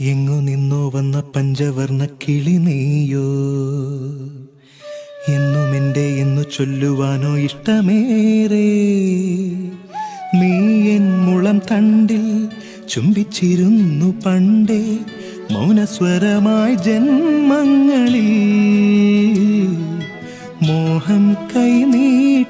എങ്ങു നിന്നോ വന്ന പഞ്ചവർണ കിളി നീയോ? എന്നും എന്റെ എന്നു ചൊല്ലുവാനോ ഇഷ്ടമേറെ? നീ എൻ മുളം തണ്ടിൽ ചുംബിച്ചിരുന്നു പണ്ടേ മൗനസ്വരമായി ജന്മങ്ങളിൽ. മോഹം കൈ നീ